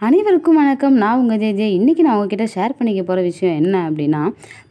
அனைவருக்கும் வணக்கம். நான் உங்கள் ஜேஜே இன்றைக்கி நான் உங்ககிட்ட ஷேர் பண்ணிக்க போகிற விஷயம் என்ன அப்படின்னா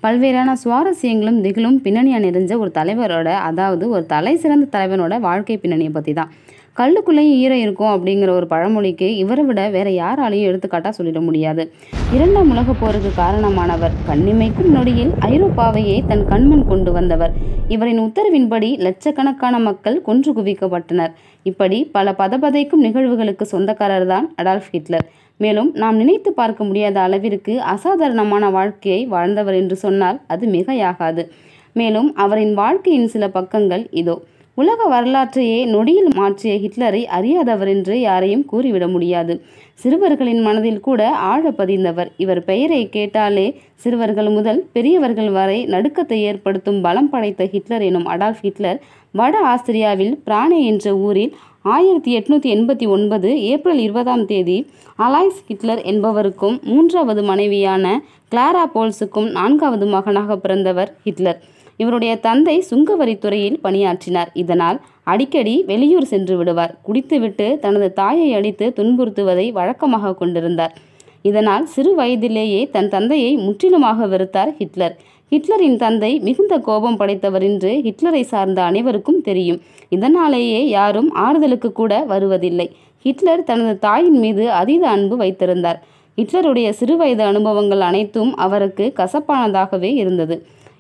பல்வேறான சுவாரஸ்யங்களும் திகிலும் பின்னணியாக நிறைஞ்ச ஒரு தலைவரோட அதாவது ஒரு தலை சிறந்த தலைவனோட வாழ்க்கை பின்னணியை பற்றி தான் கல்லுக்குள்ளேயும் ஈரம் இருக்கும் அப்படிங்கிற ஒரு பழமொழிக்கு இவரை விட வேற யாராலையும் எடுத்துக்காட்டாக சொல்லிட முடியாது. இரண்டாம் உலக போருக்கு காரணமானவர் கண்ணிமைக்கும் நொடியில் ஐரோப்பாவையே தன் கண்முன் கொண்டு வந்தவர். இவரின் உத்தரவின்படி லட்சக்கணக்கான மக்கள் கொன்று குவிக்கப்பட்டனர். இப்படி பல பதபதைக்கும் நிகழ்வுகளுக்கு சொந்தக்காரர் தான் அடால்ஃப் ஹிட்லர். மேலும் நாம் நினைத்து பார்க்க முடியாத அளவிற்கு அசாதாரணமான வாழ்க்கையை வாழ்ந்தவர் என்று சொன்னால் அது மிகையாகாது. மேலும் அவரின் வாழ்க்கையின் சில பக்கங்கள் இதோ. உலக வரலாற்றையே நொடியில் மாற்றிய ஹிட்லரை அறியாதவர் என்று யாரையும் கூறிவிட முடியாது. சிறுவர்களின் மனதில் கூட ஆழ பதிந்தவர். இவர் பெயரை கேட்டாலே சிறுவர்கள் முதல் பெரியவர்கள் வரை நடுக்கத்தை ஏற்படுத்தும் பலம் படைத்த ஹிட்லர் எனும் அடால்ஃப் ஹிட்லர் வட ஆஸ்திரியாவில் பிரானே என்ற ஊரில் ஆயிரத்தி எட்நூத்தி எண்பத்தி ஒன்பது ஏப்ரல் இருபதாம் தேதி அலாய்ஸ் ஹிட்லர் என்பவருக்கும் மூன்றாவது மனைவியான கிளாரா போல்ஸுக்கும் நான்காவது மகனாக பிறந்தவர் ஹிட்லர். இவருடைய தந்தை சுங்கவரித்துறையில் பணியாற்றினார். இதனால் அடிக்கடி வெளியூர் சென்று விடுவார். குடித்துவிட்டு தனது தாயை அடித்து துன்புறுத்துவதை வழக்கமாக கொண்டிருந்தார். இதனால் சிறு வயதிலேயே தன் தந்தையை முற்றிலுமாக வெறுத்தார் ஹிட்லர். ஹிட்லரின் தந்தை மிகுந்த கோபம் படைத்தவர் என்று ஹிட்லரை சார்ந்த அனைவருக்கும் தெரியும். இதனாலேயே யாரும் ஆறுதலுக்கு கூட வருவதில்லை. ஹிட்லர் தனது தாயின் மீது அதீத அன்பு வைத்திருந்தார். ஹிட்லருடைய சிறுவயது அனுபவங்கள் அனைத்தும் அவருக்கு கசப்பானதாகவே இருந்தது.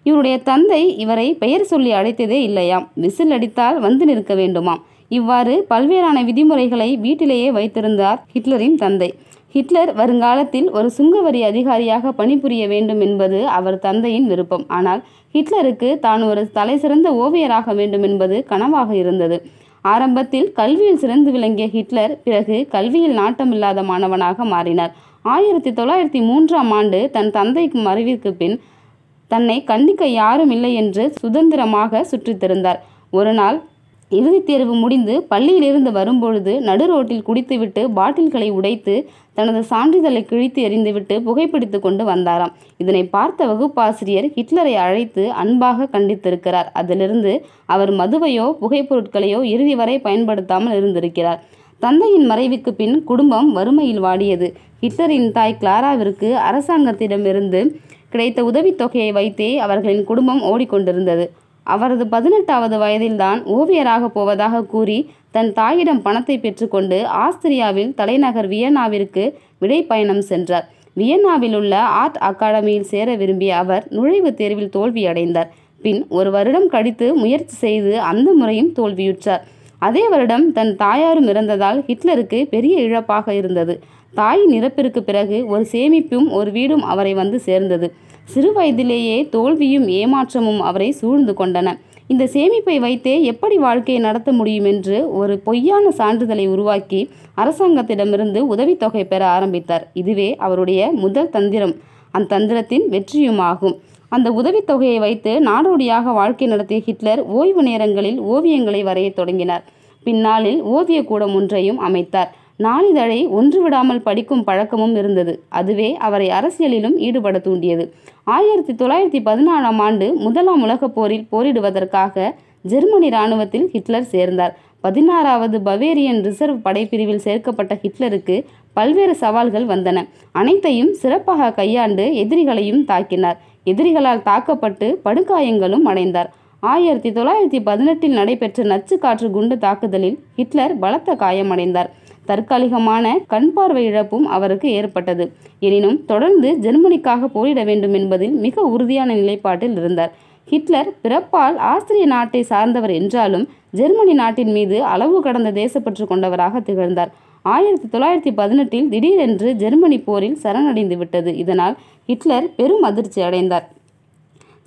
இவருடைய தந்தை இவரை பெயர் சொல்லி அழைத்ததே இல்லையாம். விசில் அடித்தால் வந்து நிற்க வேண்டுமாம். இவ்வாறு பல்வேறான விதிமுறைகளை வீட்டிலேயே வைத்திருந்தார் ஹிட்லரின் தந்தை. ஹிட்லர் வருங்காலத்தில் ஒரு சுங்கவரி அதிகாரியாக பணிபுரிய வேண்டும் என்பது அவர் தந்தையின் விருப்பம். ஆனால் ஹிட்லருக்கு தான் ஒரு தலைசிறந்த ஓவியராக வேண்டும் என்பது கனவாக இருந்தது. ஆரம்பத்தில் கல்வியில் சிறந்து விளங்கிய ஹிட்லர் பிறகு கல்வியில் நாட்டமில்லாத மாணவனாக மாறினார். ஆயிரத்தி தொள்ளாயிரத்தி மூன்றாம் ஆண்டு தன் தந்தைக்கு மறைவிற்கு பின் தன்னை கண்டிக்க யாரும் இல்லை என்று சுதந்திரமாக சுற்றித்திருந்தார் ஒரு நாள் இறுதித் தேர்வு முடிந்து பள்ளியிலிருந்து வரும்பொழுது நடு ரோட்டில் குடித்துவிட்டு பாட்டில்களை உடைத்து தனது சான்றிதழை கிழித்து எறிந்துவிட்டு புகைப்பிடித்து கொண்டு வந்தாராம். இதனை பார்த்த வகுப்பாசிரியர் ஹிட்லரை அழைத்து அன்பாக கண்டித்திருக்கிறார். அதிலிருந்து அவர் மதுவையோ புகைப்பொருட்களையோ இறுதி வரை பயன்படுத்தாமல் இருந்திருக்கிறார். தந்தையின் மறைவுக்கு பின் குடும்பம் வறுமையில் வாடியது. ஹிட்லரின் தாய் கிளாராவிற்கு அரசாங்கத்திடமிருந்து கிடைத்த உதவித்தொகையை வைத்தே அவர்களின் குடும்பம் ஓடிக்கொண்டிருந்தது. அவரது பதினெட்டாவது வயதில்தான் ஓவியராக போவதாக கூறி தன் தாயிடம் பணத்தை பெற்றுக்கொண்டு ஆஸ்திரியாவில் தலைநகர் வியன்னாவிற்கு விடை பயணம் சென்றார். வியன்னாவில் உள்ள ஆர்ட் அகாடமியில் சேர விரும்பிய அவர் நுழைவுத் தேர்வில் தோல்வியடைந்தார். பின் ஒரு வருடம் கழித்து முயற்சி செய்து அந்த முறையும் தோல்வியுற்றார். அதே வருடம் தன் தாயாரும் இறந்ததால் ஹிட்லருக்கு பெரிய இழப்பாக இருந்தது. தாய் நிரப்பிற்கு பிறகு ஒரு சேமிப்பும் ஒரு வீடும் அவரை வந்து சேர்ந்தது. சிறு வயதிலேயே தோல்வியும் ஏமாற்றமும் அவரை சூழ்ந்து கொண்டன. இந்த சேமிப்பை வைத்தே எப்படி வாழ்க்கையை நடத்த முடியும் என்று ஒரு பொய்யான சான்றிதழை உருவாக்கி அரசாங்கத்திடமிருந்து உதவித்தொகை பெற ஆரம்பித்தார். இதுவே அவருடைய முதல் தந்திரம். அந்த தந்திரத்தின் வெற்றியுமாகும். அந்த உதவித்தொகையை வைத்து நாடோடியாக வாழ்க்கை நடத்திய ஹிட்லர் ஓய்வு நேரங்களில் ஓவியங்களை வரையத் தொடங்கினார். பின்னாளில் ஓவியக்கூடம் ஒன்றையும் அமைத்தார். நாளிதழை ஒன்று விடாமல் படிக்கும் பழக்கமும் இருந்தது. அதுவே அவரை அரசியலிலும் ஈடுபட தூண்டியது. ஆயிரத்தி தொள்ளாயிரத்தி பதினாலாம் ஆண்டு முதலாம் உலகப் போரில் போரிடுவதற்காக ஜெர்மனி இராணுவத்தில் ஹிட்லர் சேர்ந்தார். பதினாறாவது பவேரியன் ரிசர்வ் படைப்பிரிவில் சேர்க்கப்பட்ட ஹிட்லருக்கு பல்வேறு சவால்கள் வந்தன. அனைத்தையும் சிறப்பாக கையாண்டு எதிரிகளையும் தாக்கினார். எதிரிகளால் தாக்கப்பட்டு படுகாயங்களும் அடைந்தார். ஆயிரத்தி தொள்ளாயிரத்தி பதினெட்டில் நடைபெற்ற நச்சு காற்று குண்டு தாக்குதலில் ஹிட்லர் பலத்த காயமடைந்தார். தற்காலிகமான கண் பார்வை இழப்பும் அவருக்கு ஏற்பட்டது. எனினும் தொடர்ந்து ஜெர்மனிக்காக போரிட வேண்டும் என்பதில் மிக உறுதியான நிலைப்பாட்டில் இருந்தார். ஹிட்லர் பிறப்பால் ஆஸ்திரிய நாட்டை சார்ந்தவர் என்றாலும் ஜெர்மனி நாட்டின் மீது அளவு கடந்த தேசப்பற்று கொண்டவராக திகழ்ந்தார். ஆயிரத்தி தொள்ளாயிரத்தி பதினெட்டில் திடீரென்று ஜெர்மனி போரில் சரணடைந்து விட்டது. இதனால் ஹிட்லர் பெரும் அதிர்ச்சி அடைந்தார்.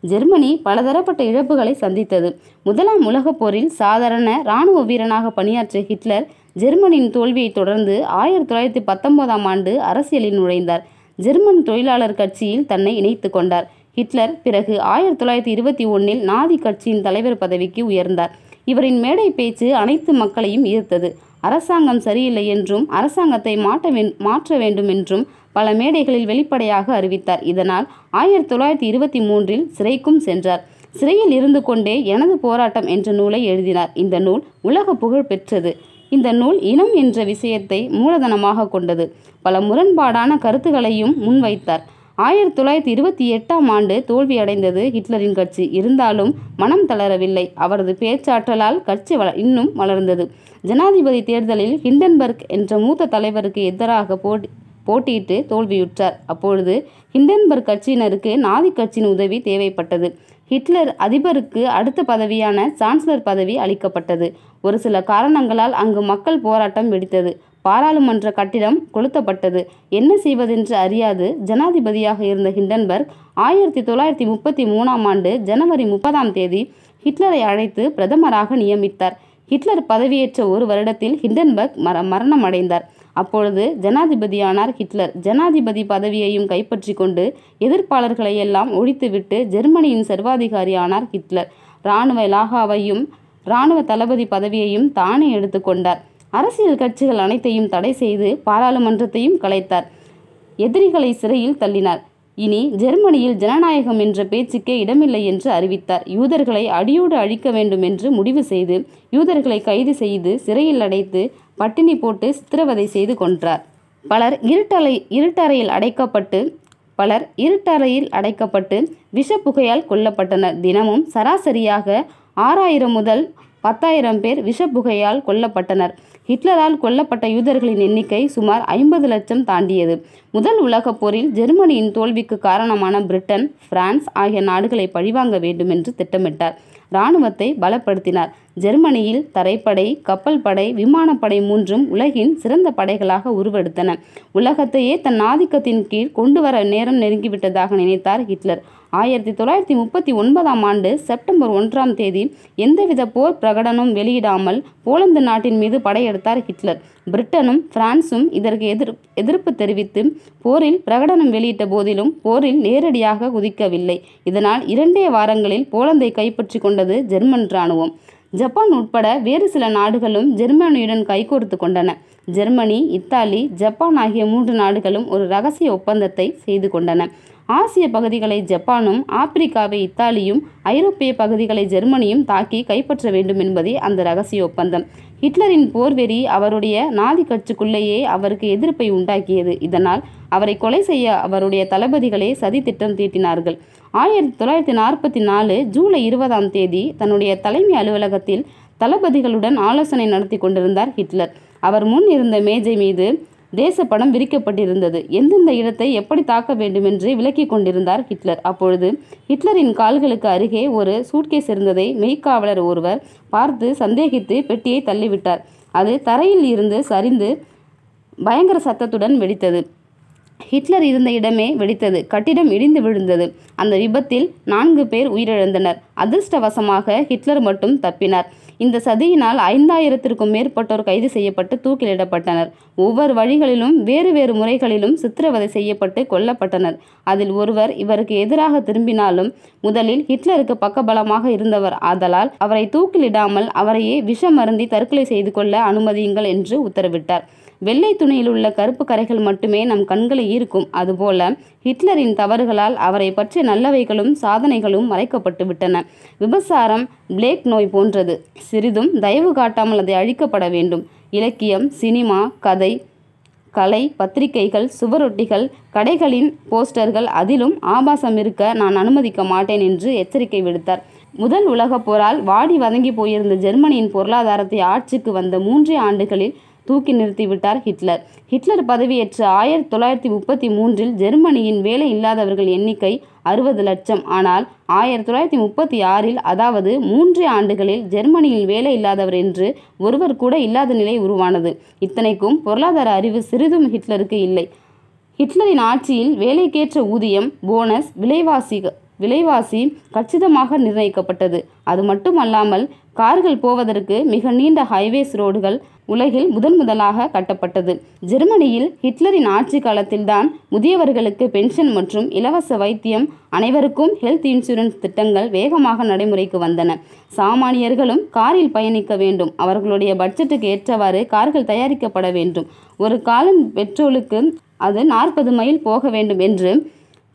ஜெர்மனி பலதரப்பட்ட இழப்புகளை சந்தித்தது. முதலாம் உலகப் போரில் சாதாரண இராணுவ வீரனாக பணியாற்றிய ஹிட்லர் ஜெர்மனியின் தோல்வியை தொடர்ந்து ஆயிரத்தி தொள்ளாயிரத்தி பத்தொன்பதாம் ஆண்டு அரசியலில் நுழைந்தார். ஜெர்மன் தொழிலாளர் கட்சியில் தன்னை இணைத்து கொண்டார். ஹிட்லர் பிறகு ஆயிரத்தி தொள்ளாயிரத்தி இருபத்தி ஒன்றில் நாதி கட்சியின் தலைவர் பதவிக்கு உயர்ந்தார். இவரின் மேடை பேச்சு அனைத்து மக்களையும் ஈர்த்தது. அரசாங்கம் சரியில்லை என்றும் அரசாங்கத்தை மாற்ற மாற்ற வேண்டும் என்றும் பல மேடைகளில் வெளிப்படையாக அறிவித்தார். இதனால் ஆயிரத்தி தொள்ளாயிரத்தி இருபத்தி மூன்றில் சிறைக்கும் சென்றார். சிறையில் இருந்து கொண்டே எனது போராட்டம் என்ற நூலை எழுதினார். இந்த நூல் உலக புகழ் பெற்றது. இந்த நூல் இனம் என்ற விஷயத்தை மூலதனமாக கொண்டது. பல முரண்பாடான கருத்துக்களையும் முன்வைத்தார். ஆயிரத்தி தொள்ளாயிரத்தி இருபத்தி எட்டாம் ஆண்டு தோல்வியடைந்தது ஹிட்லரின் கட்சி. இருந்தாலும் மனம் தளரவில்லை. அவரது பேச்சாற்றலால் கட்சி வள இன்னும் வளர்ந்தது. ஜனாதிபதி தேர்தலில் ஹிண்டன்பர்க் என்ற மூத்த தலைவருக்கு எதிராக போட்டி போட்டியிட்டு தோல்வியுற்றார். அப்பொழுது ஹிண்டன்பர்க் கட்சியினருக்கு நாதி கட்சியின் உதவி தேவைப்பட்டது. ஹிட்லர் அதிபருக்கு அடுத்த பதவியான சான்சலர் பதவி அளிக்கப்பட்டது. ஒரு சில காரணங்களால் அங்கு மக்கள் போராட்டம் வெடித்தது. பாராளுமன்ற கட்டிடம் கொளுத்தப்பட்டது. என்ன செய்வதென்று அறியாது ஜனாதிபதியாக இருந்த ஹிண்டன்பர்க் ஆயிரத்தி தொள்ளாயிரத்தி முப்பத்தி மூணாம் ஆண்டு ஜனவரி முப்பதாம் தேதி ஹிட்லரை அழைத்து பிரதமராக நியமித்தார். ஹிட்லர் பதவியேற்ற ஒரு வருடத்தில் ஹிண்டன்பர்க் மர மரணம் அடைந்தார். அப்பொழுது ஜனாதிபதியானார் ஹிட்லர். ஜனாதிபதி பதவியையும் கைப்பற்றி கொண்டு எதிர்ப்பாளர்களை எல்லாம் ஒழித்துவிட்டு ஜெர்மனியின் சர்வாதிகாரியானார் ஹிட்லர். இராணுவ லாகாவையும் இராணுவ தளபதி பதவியையும் தானே எடுத்துக்கொண்டார் அரசியல் கட்சிகள் அனைத்தையும் தடை செய்து பாராளுமன்றத்தையும் கலைத்தார். எதிரிகளை சிறையில் தள்ளினார். இனி ஜெர்மனியில் ஜனநாயகம் என்ற பேச்சுக்கே இடமில்லை என்று அறிவித்தார். யூதர்களை அடியோடு அழிக்க வேண்டும் என்று முடிவு செய்து யூதர்களை கைது செய்து சிறையில் அடைத்து பட்டினி போட்டு சித்திரவதை செய்து கொன்றார். பலர் இருட்டலை இருட்டறையில் அடைக்கப்பட்டு பலர் இருட்டறையில் அடைக்கப்பட்டு விஷப்புகையால் கொல்லப்பட்டனர். தினமும் சராசரியாக ஆறாயிரம் முதல் பத்தாயிரம் பேர் விஷப்புகையால் கொல்லப்பட்டனர். ஹிட்லரால் கொல்லப்பட்ட யூதர்களின் எண்ணிக்கை சுமார் ஐம்பது லட்சம் தாண்டியது. முதல் உலகப் போரில் ஜெர்மனியின் தோல்விக்கு காரணமான பிரிட்டன் பிரான்ஸ் ஆகிய நாடுகளை பழிவாங்க வேண்டும் என்று திட்டமிட்டார். இராணுவத்தை பலப்படுத்தினார். ஜெர்மனியில் தரைப்படை கப்பல் படை விமானப்படை மூன்றும் உலகின் சிறந்த படைகளாக உருவெடுத்தன. உலகத்தையே தன் ஆதிக்கத்தின் கீழ் கொண்டு வர நேரம் நெருங்கிவிட்டதாக நினைத்தார் ஹிட்லர். ஆயிரத்தி தொள்ளாயிரத்தி முப்பத்தி ஒன்பதாம் ஆண்டு செப்டம்பர் ஒன்றாம் தேதி எந்தவித போர் பிரகடனம் வெளியிடாமல் போலந்து நாட்டின் மீது படையெடுத்தார் ஹிட்லர். பிரிட்டனும் பிரான்சும் இதற்கு எதிர் எதிர்ப்பு தெரிவித்து போரில் பிரகடனம் வெளியிட்ட போதிலும் போரில் நேரடியாக குதிக்கவில்லை. இதனால் இரண்டே வாரங்களில் போலந்தை கைப்பற்றி கொண்டது ஜெர்மன் இராணுவம். ஜப்பான் உட்பட வேறு சில நாடுகளும் ஜெர்மனியுடன் கைகோர்த்து கொண்டன. ஜெர்மனி இத்தாலி ஜப்பான் ஆகிய மூன்று நாடுகளும் ஒரு ரகசிய ஒப்பந்தத்தை செய்து கொண்டன. ஆசிய பகுதிகளை ஜப்பானும் ஆப்பிரிக்காவை இத்தாலியும் ஐரோப்பிய பகுதிகளை ஜெர்மனியும் தாக்கி கைப்பற்ற வேண்டும் என்பதே அந்த ரகசிய ஒப்பந்தம். ஹிட்லரின் போர்வெறி அவருடைய நாதி கட்சிக்குள்ளேயே அவருக்கு எதிர்ப்பை உண்டாக்கியது. இதனால் அவரை கொலை செய்ய அவருடைய தளபதிகளே சதி திட்டம் தீட்டினார்கள். ஆயிரத்தி தொள்ளாயிரத்தி நாற்பத்தி நாலு ஜூலை இருபதாம் தேதி தன்னுடைய தலைமை அலுவலகத்தில் தளபதிகளுடன் ஆலோசனை நடத்தி கொண்டிருந்தார் ஹிட்லர். அவர் முன் இருந்த மேஜை மீது தேசப்படம் விரிக்கப்பட்டிருந்தது. எந்தெந்த இடத்தை எப்படி தாக்க வேண்டுமென்று விளக்கி கொண்டிருந்தார் ஹிட்லர். அப்பொழுது ஹிட்லரின் கால்களுக்கு அருகே ஒரு சூட்கேஸ் இருந்ததை மெய்க்காவலர் ஒருவர் பார்த்து சந்தேகித்து பெட்டியை தள்ளிவிட்டார். அது தரையில் இருந்து சரிந்து பயங்கர சத்தத்துடன் வெடித்தது. ஹிட்லர் இருந்த இடமே வெடித்தது கட்டிடம் இடிந்து விழுந்தது. அந்த விபத்தில் நான்கு பேர் உயிரிழந்தனர். அதிர்ஷ்டவசமாக ஹிட்லர் மட்டும் தப்பினார். இந்த சதியினால் ஐந்தாயிரத்திற்கும் மேற்பட்டோர் கைது செய்யப்பட்டு தூக்கிலிடப்பட்டனர். ஒவ்வொரு வழிகளிலும் வேறு வேறு முறைகளிலும் சித்திரவதை செய்யப்பட்டு கொல்லப்பட்டனர். அதில் ஒருவர் இவருக்கு எதிராக திரும்பினாலும் முதலில் ஹிட்லருக்கு பக்கபலமாக இருந்தவர். ஆதலால் அவரை தூக்கிலிடாமல் அவரையே விஷம் அருந்தி தற்கொலை செய்து கொள்ள அனுமதியுங்கள் என்று உத்தரவிட்டார். வெள்ளை துணியில் உள்ள கருப்பு கரைகள் மட்டுமே நம் கண்களை ஈர்க்கும். அதுபோல ஹிட்லரின் தவறுகளால் அவரை பற்றிய நல்லவைகளும் சாதனைகளும் மறைக்கப்பட்டு விட்டன. விபசாரம் பிளேக் நோய் போன்றது. சிறிதும் தயவு காட்டாமல் அதை அழிக்கப்பட வேண்டும். இலக்கியம் சினிமா கதை கலை பத்திரிகைகள் சுவரொட்டிகள் கடைகளின் போஸ்டர்கள் அதிலும் ஆபாசம் இருக்க நான் அனுமதிக்க மாட்டேன் என்று எச்சரிக்கை விடுத்தார். முதல் உலகப் போரால் வாடி வதங்கி போயிருந்த ஜெர்மனியின் பொருளாதாரத்தை ஆட்சிக்கு வந்த மூன்றே ஆண்டுகளில் தூக்கி நிறுத்திவிட்டார் ஹிட்லர். ஹிட்லர் பதவியேற்ற ஆயிரத்தி தொள்ளாயிரத்தி முப்பத்தி மூன்றில் ஜெர்மனியின் வேலை இல்லாதவர்கள் எண்ணிக்கை அறுபது லட்சம். ஆனால் ஆயிரத்தி தொள்ளாயிரத்தி முப்பத்தி ஆறில் அதாவது மூன்றே ஆண்டுகளில் ஜெர்மனியில் வேலை இல்லாதவர் என்று ஒருவர் கூட இல்லாத நிலை உருவானது. இத்தனைக்கும் பொருளாதார அறிவு சிறிதும் ஹிட்லருக்கு இல்லை. ஹிட்லரின் ஆட்சியில் வேலைக்கேற்ற ஊதியம் போனஸ் விலைவாசி விலைவாசி கச்சிதமாக நிர்ணயிக்கப்பட்டது. அது மட்டுமல்லாமல் கார்கள் போவதற்கு மிக நீண்ட ஹைவேஸ் ரோடுகள் உலகில் முதன் முதலாக கட்டப்பட்டது. ஜெர்மனியில் ஹிட்லரின் ஆட்சி காலத்தில்தான் முதியவர்களுக்கு பென்ஷன் மற்றும் இலவச வைத்தியம் அனைவருக்கும் ஹெல்த் இன்சூரன்ஸ் திட்டங்கள் வேகமாக நடைமுறைக்கு வந்தன. சாமானியர்களும் காரில் பயணிக்க வேண்டும். அவர்களுடைய பட்ஜெட்டுக்கு ஏற்றவாறு கார்கள் தயாரிக்கப்பட வேண்டும். ஒரு காலன் பெட்ரோலுக்கு அது நாற்பது மைல் போக வேண்டும் என்று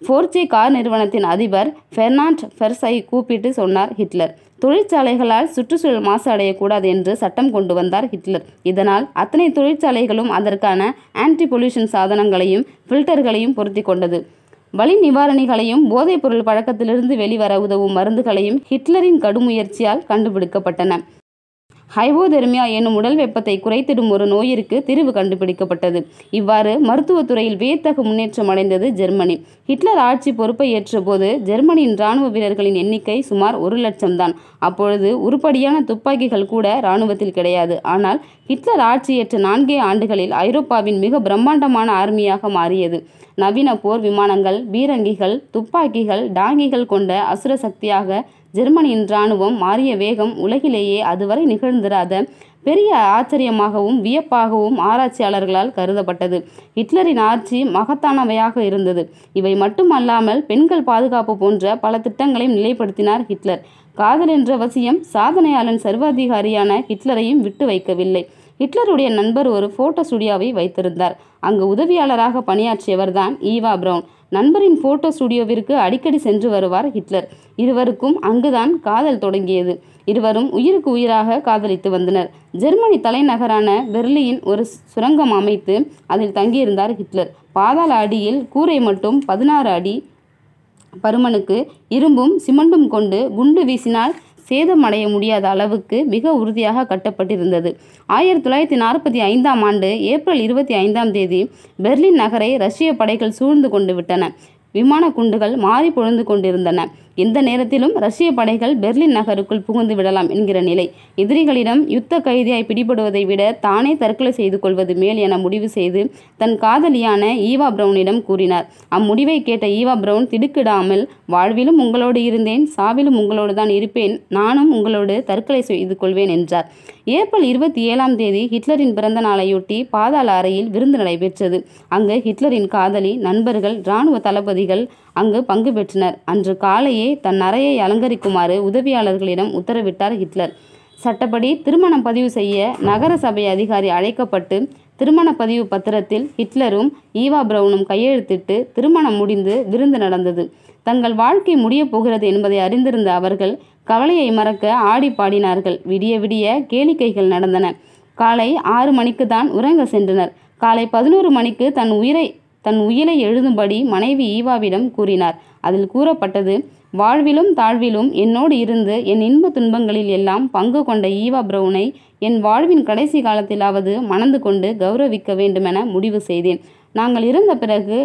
ஃபோர்ஜே கார் நிறுவனத்தின் அதிபர் ஃபெர்னாண்ட் ஃபெர்ஸை கூப்பிட்டு சொன்னார் ஹிட்லர். தொழிற்சாலைகளால் சுற்றுச்சூழல் மாசு அடையக்கூடாது என்று சட்டம் கொண்டு வந்தார் ஹிட்லர். இதனால் அத்தனை தொழிற்சாலைகளும் அதற்கான ஆன்டி பொல்யூஷன் சாதனங்களையும் ஃபில்டர்களையும் பொருத்தி கொண்டது. வலி நிவாரணிகளையும் போதைப்பொருள் பழக்கத்திலிருந்து வெளிவர உதவும் மருந்துகளையும் ஹிட்லரின் கடும் முயற்சியால் கண்டுபிடிக்கப்பட்டன. ஹைபோதெர்மியா என்னும் உடல் வெப்பத்தை குறைத்திடும் ஒரு நோயிற்கு தீர்வு கண்டுபிடிக்கப்பட்டது. இவ்வாறு மருத்துவத்துறையில் வியத்தகு முன்னேற்றம் அடைந்தது ஜெர்மனி. ஹிட்லர் ஆட்சி பொறுப்பை ஏற்றபோது ஜெர்மனியின் இராணுவ வீரர்களின் எண்ணிக்கை சுமார் ஒரு லட்சம் தான். அப்பொழுது உருப்படியான துப்பாக்கிகள் கூட இராணுவத்தில் கிடையாது. ஆனால் ஹிட்லர் ஆட்சியேற்ற நான்கே ஆண்டுகளில் ஐரோப்பாவின் மிக பிரம்மாண்டமான ஆர்மியாக மாறியது. நவீன போர் விமானங்கள் பீரங்கிகள் துப்பாக்கிகள் டாங்கிகள் கொண்ட அசுர சக்தியாக ஜெர்மனியின் இராணுவம் மாறிய வேகம் உலகிலேயே அதுவரை நிகழ்ந்திராத பெரிய ஆச்சரியமாகவும் வியப்பாகவும் ஆராய்ச்சியாளர்களால் கருதப்பட்டது. ஹிட்லரின் ஆட்சி மகத்தானவையாக இருந்தது. இவை மட்டுமல்லாமல் பெண்கள் பாதுகாப்பு போன்ற பல திட்டங்களையும் நிலைப்படுத்தினார் ஹிட்லர். காதல் என்ற வசியம் சாதனையாளன் சர்வாதிகாரியான ஹிட்லரையும் விட்டு வைக்கவில்லை. ஹிட்லருடைய நண்பர் ஒரு போட்டோ ஸ்டுடியோவை வைத்திருந்தார். அங்கு உதவியாளராக பணியாற்றியவர் தான் ஈவா பிரவுன் நண்பரின் போட்டோ ஸ்டுடியோவிற்கு அடிக்கடி சென்று வருவார் ஹிட்லர். இருவருக்கும் அங்குதான் காதல் தொடங்கியது. இருவரும் உயிருக்கு உயிராக காதலித்து வந்தனர். ஜெர்மனி தலைநகரான பெர்லியின் ஒரு சுரங்கம் அமைத்து அதில் தங்கியிருந்தார் ஹிட்லர். பாதாள அடியில் கூரை மட்டும் பதினாறு அடி பருமனுக்கு இரும்பும் சிமெண்டும் கொண்டு குண்டு வீசினால் சேதமடைய முடியாத அளவுக்கு மிக உறுதியாக கட்டப்பட்டிருந்தது. ஆயிரத்தி தொள்ளாயிரத்தி நாற்பத்தி ஐந்தாம் ஆண்டு ஏப்ரல் இருபத்தி ஐந்தாம் தேதி பெர்லின் நகரை ரஷ்ய படைகள் சூழ்ந்து கொண்டு விட்டன. விமான குண்டுகள் மாறி பொழுந்து கொண்டிருந்தன. எந்த நேரத்திலும் ரஷ்ய படைகள் பெர்லின் நகருக்குள் புகுந்து விடலாம் என்கிற நிலை. எதிரிகளிடம் யுத்த கைதியாய் பிடிபடுவதை விட தானே தற்கொலை செய்து கொள்வது மேல் என முடிவு செய்து தன் காதலியான ஈவா பிரவுனிடம் கூறினார். அம்முடிவை கேட்ட ஈவா பிரவுன் திடுக்கிடாமல் வாழ்விலும் உங்களோடு இருந்தேன் சாவிலும் உங்களோடு தான் இருப்பேன் நானும் உங்களோடு தற்கொலை செய்து கொள்வேன் என்றார். ஏப்ரல் இருபத்தி ஏழாம் தேதி ஹிட்லரின் பிறந்த நாளையொட்டி பாதாள அறையில் விருந்து நடைபெற்றது. அங்கு ஹிட்லரின் காதலி நண்பர்கள் இராணுவ தளபதிகள் அங்கு பங்கு பெற்றனர். அன்று காலையே தன் அறையை அலங்கரிக்குமாறு உதவியாளர்களிடம் உத்தரவிட்டார் ஹிட்லர். சட்டப்படி திருமணம் பதிவு செய்ய நகர சபை அதிகாரி அழைக்கப்பட்டு திருமண பதிவு பத்திரத்தில் ஹிட்லரும் ஈவா பிரவுனும் கையெழுத்திட்டு திருமணம் முடிந்து விருந்து நடந்தது. தங்கள் வாழ்க்கை முடியப் போகிறது என்பதை அறிந்திருந்த அவர்கள் கவலையை மறக்க ஆடி பாடினார்கள். விடிய விடிய கேளிக்கைகள் நடந்தன. காலை ஆறு மணிக்கு தான் உறங்க சென்றனர். காலை பதினோரு மணிக்கு தன் உயிரை தன் உயிரை எழுதும்படி மனைவி ஈவாவிடம் கூறினார். அதில் கூறப்பட்டது வாழ்விலும் தாழ்விலும் என்னோடு இருந்து என் இன்ப துன்பங்களில் எல்லாம் பங்கு கொண்ட ஈவா பிரவுனை என் வாழ்வின் கடைசி காலத்திலாவது மணந்து கொண்டு கௌரவிக்க வேண்டுமென முடிவு செய்தேன். நாங்கள் இருந்த பிறகு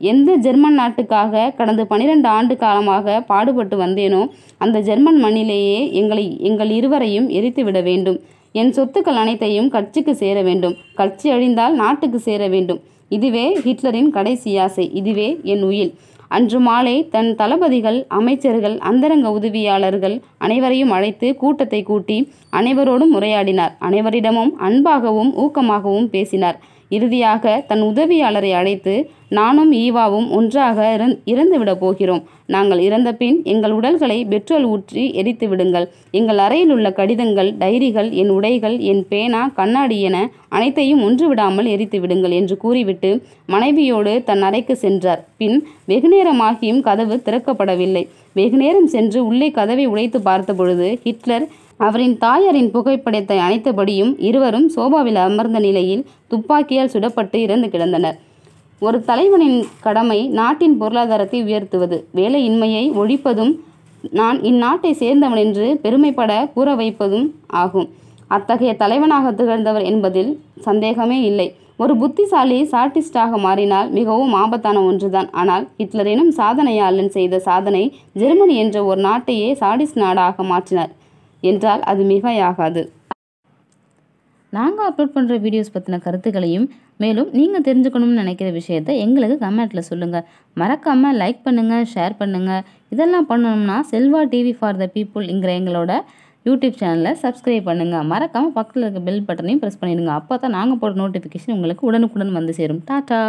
எந்த ஜெர்மன் நாட்டுக்காக கடந்த பனிரெண்டு ஆண்டு காலமாக பாடுபட்டு வந்தேனோ அந்த ஜெர்மன் மண்ணிலேயே எங்களை எங்கள் இருவரையும் எரித்து விட வேண்டும். என் சொத்துக்கள் அனைத்தையும் கட்சிக்கு சேர வேண்டும். கட்சி அழிந்தால் நாட்டுக்கு சேர வேண்டும். இதுவே ஹிட்லரின் கடைசி ஆசை இதுவே என் உயில். அன்று மாலை தன் தளபதிகள் அமைச்சர்கள் அந்தரங்க உதவியாளர்கள் அனைவரையும் அழைத்து கூட்டத்தை கூட்டி அனைவரோடும் உரையாடினார். அனைவரிடமும் அன்பாகவும் ஊக்கமாகவும் பேசினார். இறுதியாக தன் உதவியாளரை அழைத்து நானும் ஈவாவும் ஒன்றாக இறந் இறந்துவிடப் போகிறோம். நாங்கள் இறந்த பின் எங்கள் உடல்களை பெட்ரோல் ஊற்றி எரித்து விடுங்கள். எங்கள் அறையில் உள்ள கடிதங்கள் டைரிகள் என் உடைகள் என் பேனா கண்ணாடி என அனைத்தையும் ஒன்று விடாமல் எரித்து விடுங்கள் என்று கூறிவிட்டு மனைவியோடு தன் அறைக்கு சென்றார். பின் வெகுநேரமாகியும் கதவு திறக்கப்படவில்லை. வெகுநேரம் சென்று உள்ளே கதவை உடைத்து பார்த்தபொழுது ஹிட்லர் அவரின் தாயாரின் புகைப்படத்தை அணைத்தபடியும் இருவரும் சோபாவில் அமர்ந்த நிலையில் துப்பாக்கியால் சுடப்பட்டு இறந்து கிடந்தனர். ஒரு தலைவனின் கடமை நாட்டின் பொருளாதாரத்தை உயர்த்துவது. வேலையின்மையை ஒழிப்பதும் நான் இந்நாட்டை சேர்ந்தவன் என்று பெருமைப்பட கூற வைப்பதும் ஆகும். அத்தகைய தலைவனாக திகழ்ந்தவர் என்பதில் சந்தேகமே இல்லை. ஒரு புத்திசாலி சாட்டிஸ்டாக மாறினால் மிகவும் ஆபத்தான ஒன்றுதான். ஆனால் ஹிட்லரினும் சாதனையாளன் செய்த சாதனை ஜெர்மனி என்ற ஒரு நாட்டையே சாடிஸ்ட் நாடாக மாற்றினார். என்றால் அது மிகையாகாது. நாங்கள் அப்லோட் பண்ணுற வீடியோஸ் பற்றின கருத்துக்களையும் மேலும் நீங்கள் தெரிஞ்சுக்கணும்னு நினைக்கிற விஷயத்த எங்களுக்கு கமெண்ட்டில் சொல்லுங்கள் மறக்காமல் லைக் பண்ணுங்கள் ஷேர் பண்ணுங்கள் இதெல்லாம் பண்ணணும்னா செல்வா டிவி ஃபார் த பீப்புள்ங்கிற எங்களோட யூடியூப் சேனலை சப்ஸ்கிரைப் பண்ணுங்கள் மறக்காமல் பக்கத்தில் இருக்க பெல் பட்டனையும் ப்ரெஸ் பண்ணிடுங்க. அப்போ தான் நாங்கள் போடுற நோட்டிஃபிகேஷன் உங்களுக்கு உடனுக்குடன் வந்து சேரும். டாட்டா!